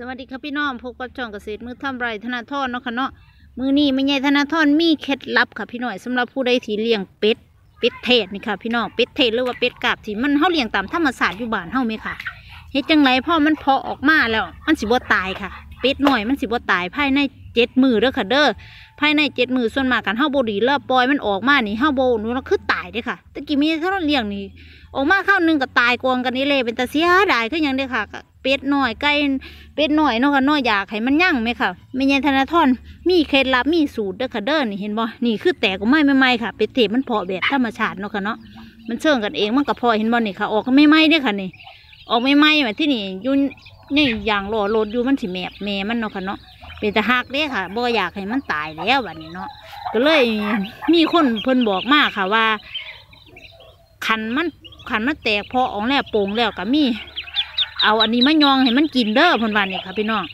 สวัสดีครับพี่น้องพบกับช่องเกษตรมือทำไรธนาทรเนาะค่ะเนาะมือนี้ไม่ใหญ่ธนาทรมีเคล็ดลับค่ะพี่น้อยสำหรับผู้ใดที่เลี้ยงเป็ดเป็ดเทศนี่ค่ะพี่น้องเป็ดเทศหรือว่าเป็ดกาบที่มันเฮาเลี้ยงตามธรรมชาสติอยู่บ้านเฮาไหมค่ะเฮ็ดจังไรพ่อมันเพาะออกมาแล้ว มันสิบ่ตายค่ะ เป็ดหน่อยมันสิบ่ตายภายในเจ็ดมือเด้อค่ะเด้อภายในเจ็ดมือส่วนมากกันเฮาบ่ดีแล้วปล่อยมันออกมานี่เฮาบ่รู้ว่าคือตายเด้ค่ะตะกี้มีเท่าเลี้ยงนี่ออกมาข้าวหนึงก็ตายกวงกันนี่เลยเป็นตาเสียดายคือยังเด้ค่ะ เป็ดน้อยไก่เป็ดน้อยเนาะค่ะน้อยอยากให้มันยั่งไหมค่ะไม่ใช่ธนาทรมีเคล็ดลับมีสูตรเด้อค่ะเด้อนี่เห็นบ่นี่คือแตกออกมาใหม่ค่ะ เป็ดเทศมันเพาะแบบธรรมชาติเนาะค่ะเนาะมันเชื่องกันเองมันก็พอเห็นบ่นี่ค่ะ ออกก็ไม่ไม้เด้อค่ะนี่ออกไม่ไหม้แบบที่นี่ยุ่นนี่อย่างหล่อโลดอยู่มันสิแมบแม่มันเนาะค่ะเนาะเป็นตาหักเด้ค่ะบ่อยากให้มันตายแล้วบัดนี้เนาะก็เลยมีคนเพิ่นบอกมาค่ะว่าขันมันขันมันแตกพอออกแล้วโป่งแล้วก็มี เอาอันนี้มายองให้มันกินเด้อพนว่านี่ค่ะพี่น้อง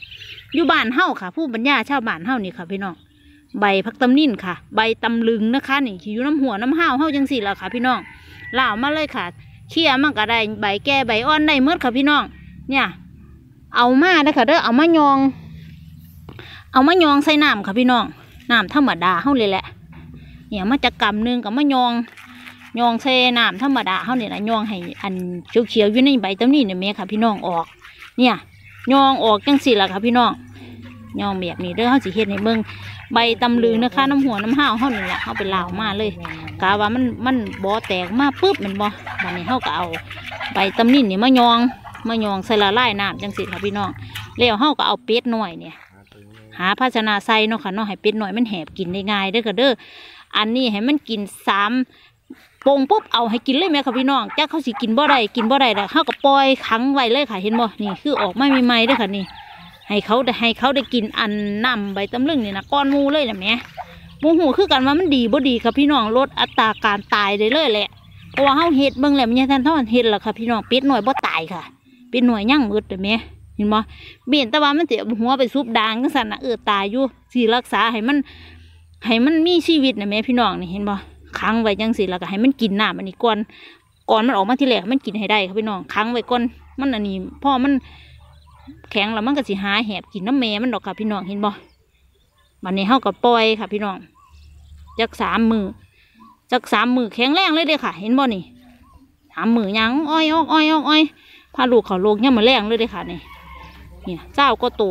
อยู่บ้านเฮ้าค่ะ ผู้บรรยาชาวบ้านเฮ้านี่ค่ะพี่น้องใบพักตำนิ่นค่ะ ใบตำลึงนะคะนี่ที่อยู่น้ำหัวน้ำห้าวเฮ้าจังสี่ละค่ะ พี่น้องล่ามาเลยค่ะเชี่ยมันก็ได้ใบแก่ใบอ่อนได้เมื่อค่ะพี่น้องเนี่ย เอามาเด้อค่ะเด้อเอามายอง เอามายองใส่น้ำค่ะพี่น้องน้ำธรรมดาเฮาเลยแหละเนี่ยมาจากกำหนึงกับมายอง ยองเซน้ำธรรมดาเขาเนี่ยนะยองให้อันเขียวๆอยู่ในใบตำนี้เนี่ยแม่ค่ะ พี่น้องออก เนี่ยยองออกจังสิล่ะค่ะพี่น้องยองแบบนี้เด้อเขาสิเฮ็ดในเมืองใบตำลึงนะคะน้ำหัวน้ำห้าวเขานี่แหละเขาไปลาวมาเลยกาว่ามันมันบ่แตกมาปุ๊บมันบ่บัดนี้เขาก็เอาใบตำนี้นี่มายองมายองใส่ละลายน้ำจังสิค่ะพี่น้องแล้วเขาก็เอาเป็ดหน่อยเนี่ย หาภาชนะใส่เนาะค่ะเนาะให้เป็ดหน่อยมันแหบกินได้ง่ายเด้อค่ะเด้ออันนี้ให้มันกินสาม ปงปุ๊บเอาให้กินเลยไหมค่ะพี่น้องจ้าเขาสิกินบ่ได้กินบ่ได้แต่เขาก็ปล่อยขังไว้เลยค่ะเห็นบ่นี่คือออกไมาใหม่ๆด้วยค่ะนี่ให้เขาได้ให้เขาได้กินอันน้ำใบตำลึงนี่นะก้อนมูเลยนะแม่มูหูคือกันว่ามันดีบ่ดีค่ะพี่น้องลดอัตราการตายได้เลยแหละเพราะว่าเฮาเฮ็ดเบิ่งแหล้วมันยังทันท่าเฮ็ดล่ะค่ะพี่น้องเป็ดหน่อยบ่ตายค่ะเป็ดหน่อยย่างมืดเด้อแม่เห็นบ่เบียนต่ว่ามันเสิเอาหัวไปซุบดางจังซั่นนะเออตายอยู่สิรักษาให้มันให้มันมีชีวิตนะแม่พี่น้องนี่เห็นบ่ ค้างไว้จังสิแล้วก็ให้มันกินน้ำอันนี้ก่อนก่อนมันออกมาทีแรกมันกินให้ได้ครับพี่น้องค้างไว้ก่อนมันอันนี้พ่อมันแข็งแล้วมันก็สิหาแหบกินน้ำแม่มันดอกค่ะพี่น้องเห็นบ่วันนี้เฮาก็ปล่อยค่ะ พี่น้องจักสามมือจักสามมือแข็งแรงเลยเด้อค่ะ เห็นบ่นี่สามมือยังอ้อยอ้อยอ้อยอ้อยพาลูกเขาโลกย่างมาแรงเลยเด้อค่ะนี่เนี่ยเจ้าก็โต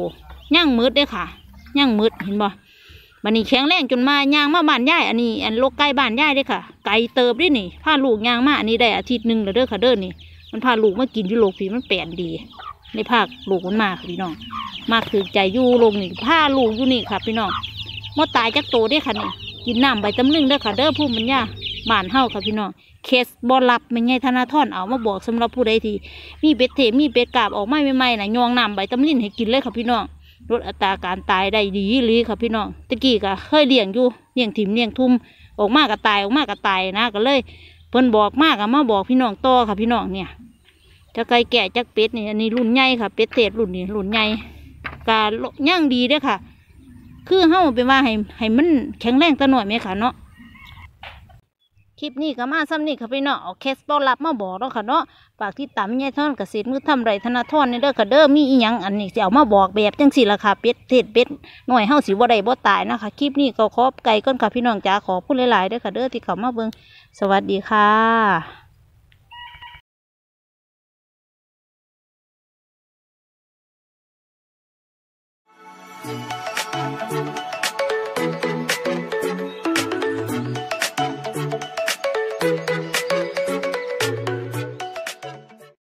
ย่างมืดเด้อค่ะย่างมืดเห็นบ่ บันนี้แข็งแรงจนมายางมาบ้านย่ายอันนี้ อันโลกไก่บ้านย่ายเด้ค่ะ ไก่เติบด้นี่พาลูกยางมาอันนี้ได้อาทิตย์หนึ่งแล้วเด้อค่ะเด้อนี่มันพาลูกมากินยู่โลกผีมันแปลนดี ในภาคลูกมันมาค่ะพี่น้องมาถือใจอยู่โลกนี่พาลูกอยู่นี่ค่ะ พี่น้องมดตายจากโตได้อค่ะนี่กินน้ำใบตำลึงเด้อค่ะเด้อผู้มันย่าบ้านเฮาค่ะพี่น้องเคสบอลับไม่ไงธนาทรเอามาบอกสำหรับผู้ใดที่มีเป็ดเทมีเป็ดกาบออกมาใหม่ๆน่ะยองน้ำใบตำลึงให้กินเลยค่ะพี่น้อง ลดอัตราการตายได้ดีอีหลีค่ะพี่น้องตะกี้ก็เคยเลี้ยงอยู่เลี้ยงถิ่มเลี้ยงทุ่มออกมาก็ตายออกมาก็ตายนะก็เลยเพิ่นบอกมากก็มาบอกพี่น้องต่อค่ะพี่น้องเนี่ยจะไก่แก่จักเป็ดนี่อันนี้รุ่นใหญ่ค่ะเป็ดเศษรุ่นนี้รุ่นใหญ่การย่างดีด้อค่ะ คือเฮาเป็นว่าให้ให้มันแข็งแรงตะหน่อยไหมค่ะเนาะ ลิปนี้ก็มาซ้ำนี่ค่ะพี่น้องเอาเคสต้อนรับมาบอกแล้วค่ะเนาะฝากที่ตามยายท่อนเกษตรมือทำไรธนาทอนนี่เด้อค่ะเด้อมีอีหยังอันนี้สิเอามาบอกแบบจังสีราคาเป็ดเทศเป็ดหน่วยเฮาสิบ่ได้บ่ตายนะคะคลิปนี้ก็ขอบไก่ก้นค่ะพี่น้องจ๋าขอพูดหลายๆเด้อค่ะเด้อที่เขามาเบิ่งสวัสดีค่ะ「